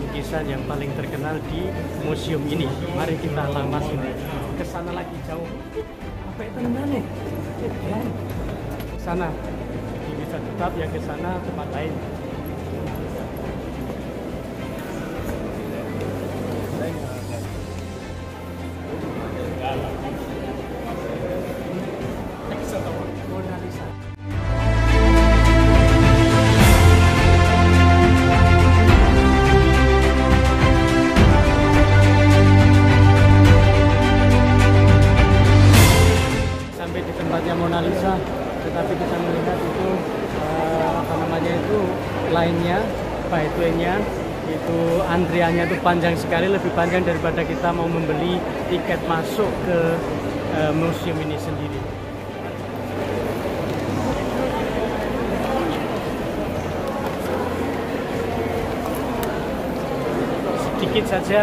lukisan yang paling terkenal di museum ini. Mari kita lamas ini ke sana lagi jauh. Apa itu namanya? Sana. Bisa tetap ya ke sana tempat lain. Tempatnya Mona Lisa tetapi kita melihat itu eh, apa namanya itu lainnya byway-nya itu antriannya itu panjang sekali lebih panjang daripada kita mau membeli tiket masuk ke eh, museum ini sendiri. Sedikit saja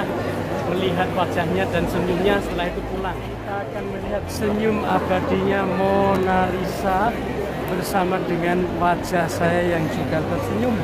melihat wajahnya dan senyumnya setelah itu pulang. Kita akan melihat senyum abadinya Mona Lisa bersama dengan wajah saya yang juga tersenyum.